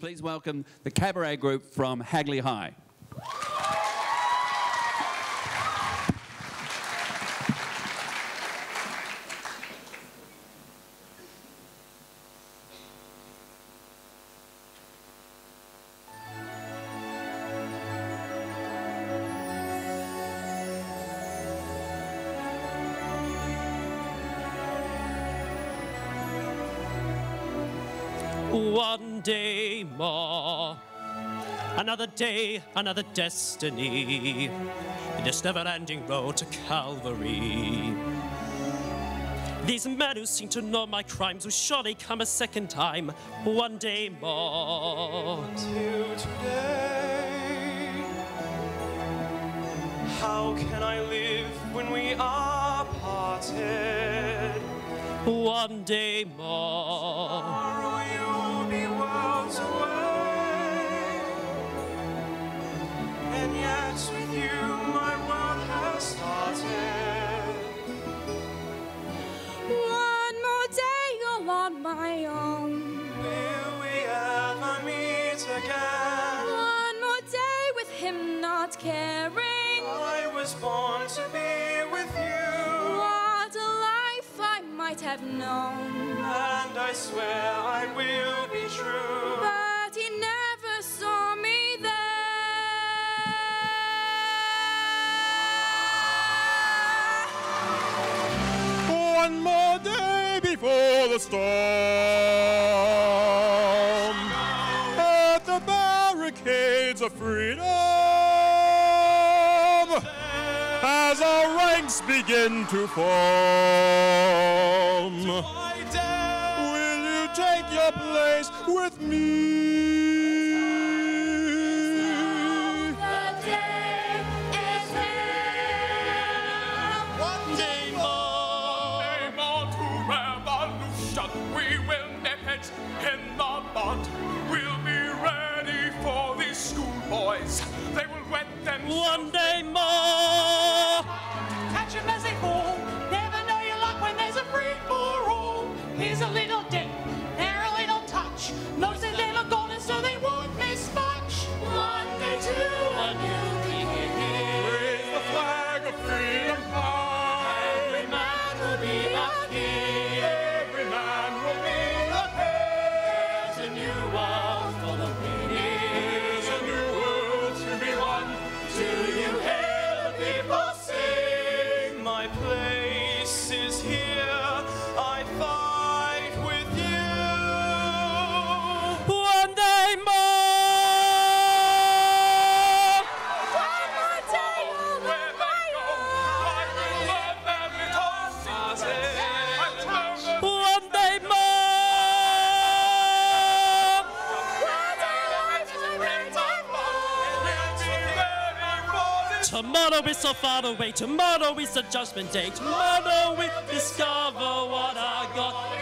Please welcome the cabaret group from Hagley High. One day more. Another day, another destiny. In this never ending road to Calvary. These men who seem to know my crimes will surely come a second time. One day more. Till today. How can I live when we are parted? One day more. Again? One more day with him not caring. I was born to be with you. What a life I might have known. And I swear I will be true. But he never saw me there. One more day before the storm. Barricades of freedom. As our ranks begin to form. I dare Will you take your place with me? The day is here. One day more. revolution. We will nip it in the bud. Wet My place is here. Tomorrow is so far away, tomorrow is the judgment day. Tomorrow we discover what I got.